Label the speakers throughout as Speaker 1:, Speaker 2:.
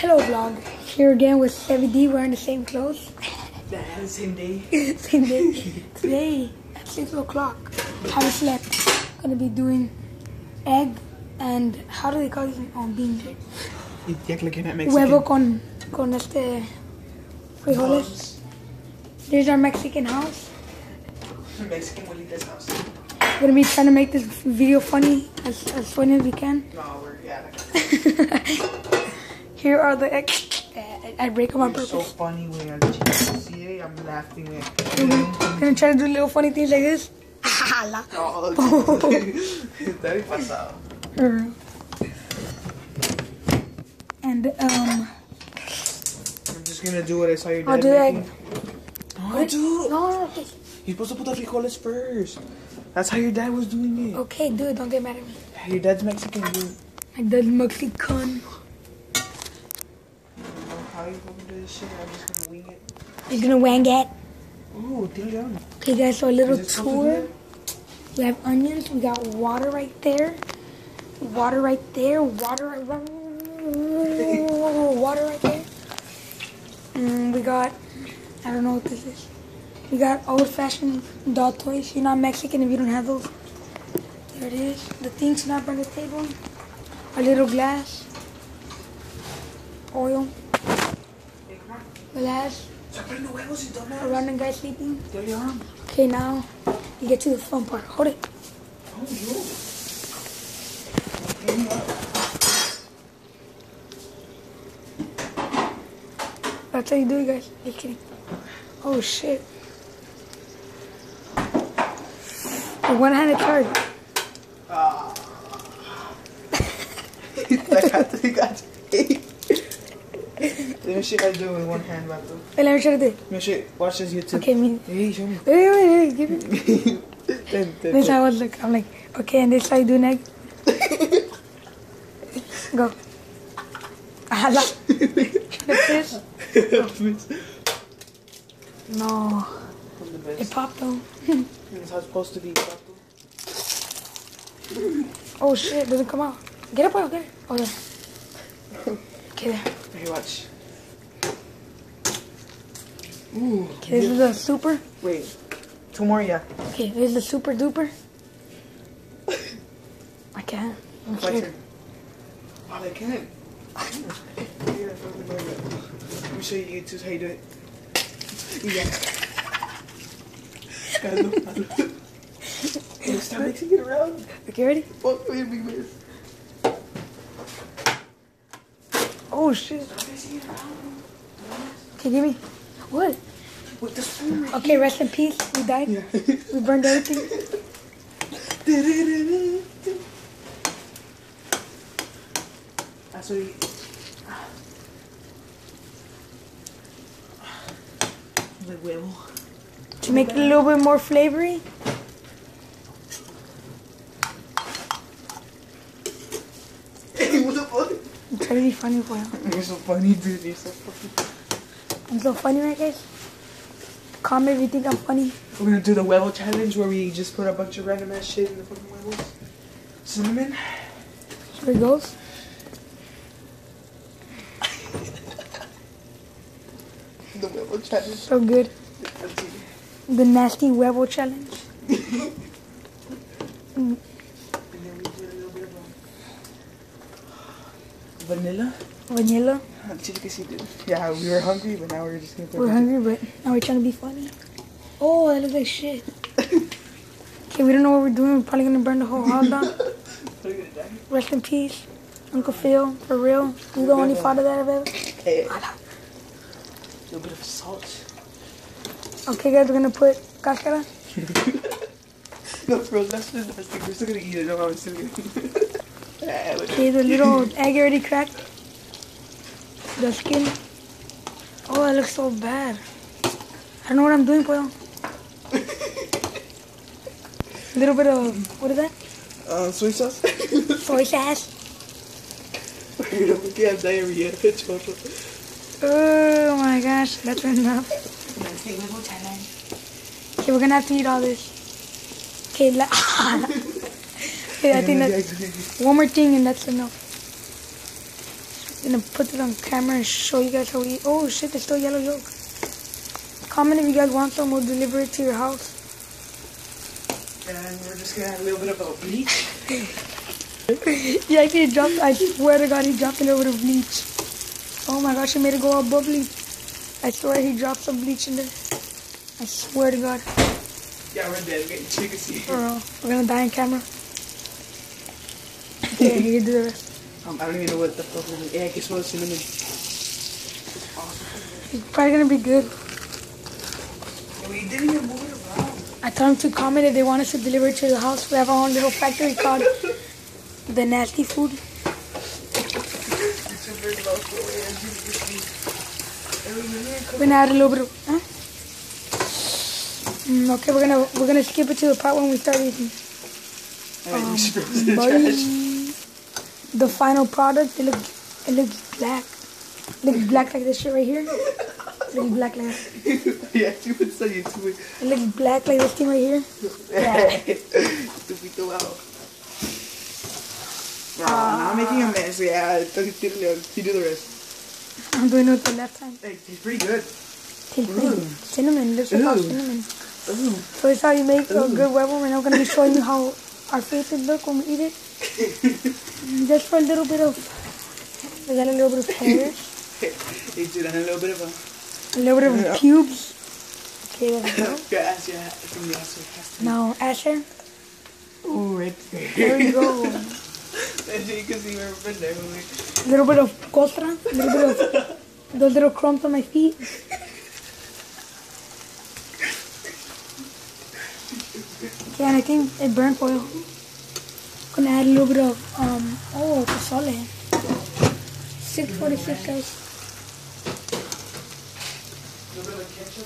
Speaker 1: Hello vlog. Here again with Sebby D wearing the same clothes.
Speaker 2: Yeah, same day.
Speaker 1: same day. Today at 6 o'clock. Haven't slept. Gonna be doing egg and how do they call these? on um, beans.
Speaker 2: You act like you're not Mexican.
Speaker 1: Huevo con, con este frijoles. There's our Mexican house.
Speaker 2: Mexican Juanita's house.
Speaker 1: We're gonna be trying to make this video funny, as, as funny as we can.
Speaker 2: No, we're, yeah. Like,
Speaker 1: Here are the eggs. I break them on
Speaker 2: it's so funny when I see it, I'm laughing. Like,
Speaker 1: We're gonna try to do little funny things like this.
Speaker 2: no, Daddy pasado.
Speaker 1: and um,
Speaker 2: I'm just gonna do what I saw your dad
Speaker 1: I'll do egg.
Speaker 2: making. No, dude.
Speaker 1: No, no, no.
Speaker 2: You're supposed to put the frijoles first. That's how your dad was doing it.
Speaker 1: Okay, dude, don't get mad at me.
Speaker 2: Your dad's Mexican, dude.
Speaker 1: My dad's Mexican.
Speaker 2: I don't know how you fucking do this shit. I'm just gonna wing it.
Speaker 1: He's gonna wang it.
Speaker 2: Ooh.
Speaker 1: Okay, guys, so a little
Speaker 2: Is it supposed to
Speaker 1: tour. We have onions. We got water right there. Water right there. Water right Water right there. And we got, I don't know what this is. We got old-fashioned doll toys. You're not Mexican if you don't have those. There it is. The things not on the table. A little glass. Oil.
Speaker 2: Hey, come on.
Speaker 1: Glass.
Speaker 2: Stop putting the huevos, you
Speaker 1: A
Speaker 2: dumbass.
Speaker 1: random guy sleeping. Okay, now you get to the fun part. Hold it.
Speaker 2: Oh.
Speaker 1: That's how you do it, guys. Just kidding. Oh shit. A one-handed card.
Speaker 2: Ah. like I think I Let me you how to do it with one hand.
Speaker 1: Hey, let me do it.
Speaker 2: Let me you. Watch this YouTube.
Speaker 1: Okay, me.
Speaker 2: Hey, show me.
Speaker 1: Wait, wait, wait. Give it.
Speaker 2: Ten, ten,
Speaker 1: This I was look. I'm like, okay, and this you do egg. Go. Like this? No. It popped though.
Speaker 2: That's how it's supposed to be.
Speaker 1: Oh shit, doesn't come out. Get up, get it. Oh, there. Okay, there.
Speaker 2: Hey, watch. Ooh.
Speaker 1: Okay, this is a super.
Speaker 2: Wait. Two more, yeah.
Speaker 1: Okay, this is the super duper. I can't. Scared.
Speaker 2: turn. Oh, they can't. Here, something like that. Let me show you YouTube how you do it. Yeah. Hazlo. Hey, Stop mixing it around.
Speaker 1: Okay, ready?
Speaker 2: Oh, wait, big mess.
Speaker 1: Oh shit.
Speaker 2: Stop mixing it around.
Speaker 1: Okay, give me. What?
Speaker 2: With the spoon right
Speaker 1: Okay, rest in peace. We died.
Speaker 2: here.
Speaker 1: We burned everything.
Speaker 2: That's what you...
Speaker 1: To make it a little bit more flavory.
Speaker 2: Hey, what the fuck?
Speaker 1: I'm trying to be funny for you.
Speaker 2: You're so funny, dude. You're so funny.
Speaker 1: I'm so funny, right, guys? Comment if you think I'm funny.
Speaker 2: We're gonna do the huevo challenge where we just put a bunch of random ass shit in the fucking huevos. Cinnamon.
Speaker 1: Here it goes.
Speaker 2: The huevo challenge.
Speaker 1: So good. The nasty huevo challenge.
Speaker 2: And then we do a little bit of vanilla.
Speaker 1: Vanilla.
Speaker 2: Yeah, we were hungry, but now we're just gonna put
Speaker 1: We're hungry, but now we're trying to be funny. Oh, that looks like shit. Okay, we don't know what we're doing. We're probably gonna burn the whole house down.
Speaker 2: Are gonna die?
Speaker 1: Rest in peace, Uncle Phil. For real, you the only father that I've ever.
Speaker 2: Hey. A little bit of salt.
Speaker 1: Okay, guys, we're gonna put cascara.
Speaker 2: No, bro, that's that's We're still gonna eat it. No, I'm still gonna eat it.
Speaker 1: Okay, the little egg already cracked. The skin. Oh, that looks so bad. I don't know what I'm doing, Poyo. A little bit of what is that?
Speaker 2: Uh, soy sauce.
Speaker 1: Soy sauce.
Speaker 2: you know, we have diarrhea. Chocho.
Speaker 1: Oh my gosh, that's enough.
Speaker 2: Nasty huevo challenge.
Speaker 1: Okay, we're gonna have to eat all this. Okay, la- okay I think that one more thing and that's enough. I'm gonna put it on camera and show you guys how we eat. Oh shit, there's still yellow yolk. Comment if you guys want some, we'll deliver it to your house.
Speaker 2: And we're just gonna add a little bit of a bleach.
Speaker 1: yeah, he dropped, I swear to God, he dropped a little bit of bleach. Oh my gosh, he made it go all bubbly. I swear he dropped some bleach in there. I swear to God.
Speaker 2: Yeah, we're dead. So you can see.
Speaker 1: For. We're gonna die on camera. Yeah, you do the rest.
Speaker 2: Um, I don't even know what the fuck we're Yeah, I guess what cinnamon.
Speaker 1: It's probably gonna be good.
Speaker 2: We didn't even move it around.
Speaker 1: I told them to comment if they want us to deliver it to the house. We have our own little factory called The Nasty Food.
Speaker 2: It's a very low flow.
Speaker 1: We're gonna add a little bit of, huh? Mm, okay, we're gonna we're gonna skip it to the part when we start eating.
Speaker 2: Um.
Speaker 1: The final product, it looks it looks black. It looks black like this shit right here. It looks black like that.
Speaker 2: yeah, you would say it to me.
Speaker 1: It looks black like this thing right here.
Speaker 2: Wow. Wow, now I'm making a ah. mess. Yeah, you do the rest.
Speaker 1: I'm doing it with the left hand.
Speaker 2: Hey, it's pretty good.
Speaker 1: Tastes pretty good. Mm. Cinnamon, all
Speaker 2: Ooh.
Speaker 1: cinnamon.
Speaker 2: Ooh.
Speaker 1: So this is how you make a good huevo. We're now gonna be showing you how our faces look when we eat it. Just for a little bit of, we got a little bit of hair,
Speaker 2: It's a little bit of a
Speaker 1: a little bit of pubes. Okay, there we go.
Speaker 2: gas. From has to
Speaker 1: Now, Asher,
Speaker 2: Ooh, right
Speaker 1: there you go.
Speaker 2: You can see where we've been there. we-
Speaker 1: A little bit of costra, a little bit of those little crumbs on my feet. Okay, and I think it burnt oil. Gonna add a little bit of um oh pozole. Six forty six guys.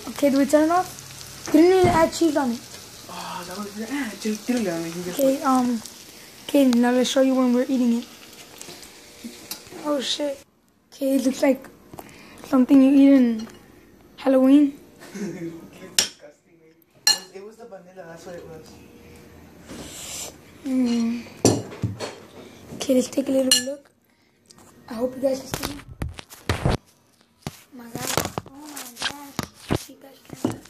Speaker 1: Okay, do we turn it off? Didn't even add cheese on it.
Speaker 2: Oh, that was just let me.
Speaker 1: Okay, um okay, now let's show you when we're eating it. Oh shit. Okay, it looks like something you eat in Halloween.
Speaker 2: It was, it was the vanilla. That's what it was.
Speaker 1: Mm. Okay, let's take a little look. I hope you guys can see. Oh my god. Oh my gosh. You guys can.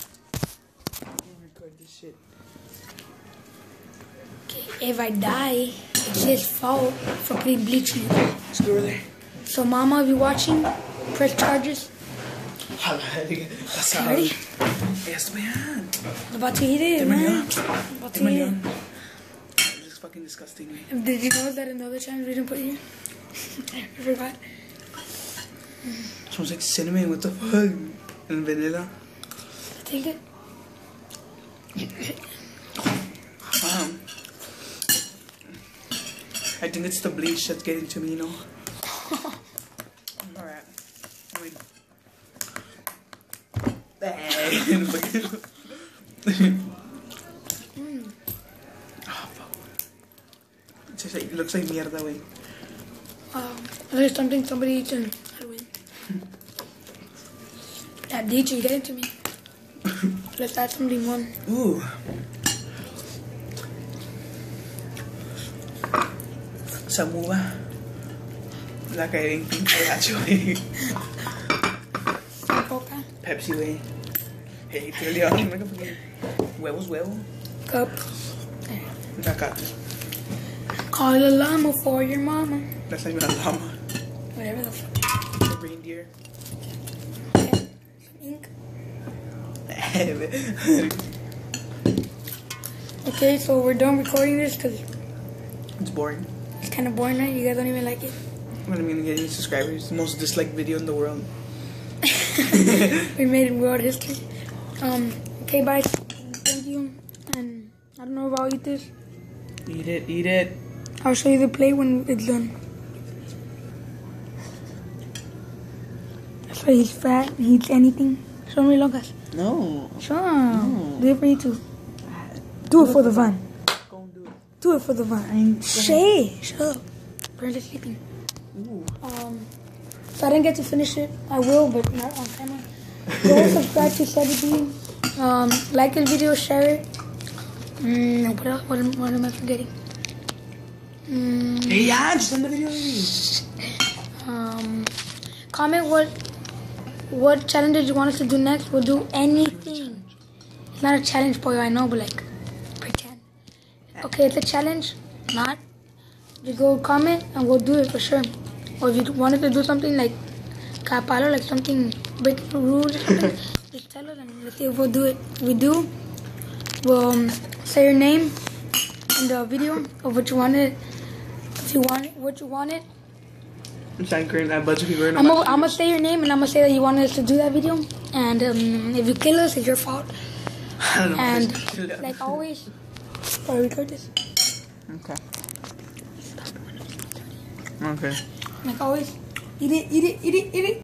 Speaker 2: Record this shit.
Speaker 1: Okay, if I die, it's his fault for putting bleach in it.
Speaker 2: Screw there.
Speaker 1: So, mama, if you're watching, press charges.
Speaker 2: That's
Speaker 1: ready?
Speaker 2: Yes, man.
Speaker 1: I'm about to eat it, man. I'm about to eat it.
Speaker 2: This is fucking disgusting, man.
Speaker 1: Did you know that another time we didn't put you? I forgot.
Speaker 2: Smells like cinnamon. What the fuck? And vanilla.
Speaker 1: Take it.
Speaker 2: Um, I think it's the bleach that's getting to me, you know. Alright. Wait. Ah, fuck. It just like, it looks like mierda, way.
Speaker 1: Um, there's something somebody eats in Halloween. That DJ, get it to me. Let's add some limon.
Speaker 2: Ooh. Samuva. La caeré en pinche gacho, wey.
Speaker 1: Coca.
Speaker 2: Pepsi, wey. Hey, no que Huevos, huevo.
Speaker 1: Cup.
Speaker 2: Acá.
Speaker 1: Call a llama for your mama.
Speaker 2: That's not even a llama.
Speaker 1: Whatever the fuck.
Speaker 2: A reindeer.
Speaker 1: Okay. Some ink. Okay, so we're done recording this because
Speaker 2: it's boring.
Speaker 1: it's kind of boring, right? You guys don't even like it.
Speaker 2: I'm not gonna get any subscribers. It's the most disliked video in the world.
Speaker 1: we made in world history. Um, okay, bye. Thank you. And I don't know if I'll eat this.
Speaker 2: Eat it, eat it.
Speaker 1: I'll show you the play when it's done. Why he's fat he eats anything. Show me, Lucas.
Speaker 2: No.
Speaker 1: Show him. Do it for you too. Do it for the
Speaker 2: and do it.
Speaker 1: Do it for the fun. Shay, shut up. Brandon's sleeping.
Speaker 2: Ooh.
Speaker 1: Um, so I didn't get to finish it. I will, but not on camera. Go subscribe to B. Um, like this video, share it. Mm, what else? What am, what am I forgetting? Mm,
Speaker 2: Hey, yeah, just end the video.
Speaker 1: um, comment what what challenges you want us to do next. We'll do anything. It's not a challenge for you, I know, but like pretend. Okay, it's a challenge. Not. You go comment and we'll do it for sure. Or if you wanted to do something like capalo, like something break the rules or something, just tell us and let's see if we'll do it. If we do, we'll um, say your name in the video of what you wanted. If you want it? what you wanted.
Speaker 2: Shine green, that budget be green.
Speaker 1: I'm gonna, I'm gonna say your name and I'm gonna say that you wanted us to do that video. And um, if you kill us, it's your fault. And like always, I'll record this.
Speaker 2: Okay. Okay.
Speaker 1: Like always, eat it, eat it, eat it, eat it.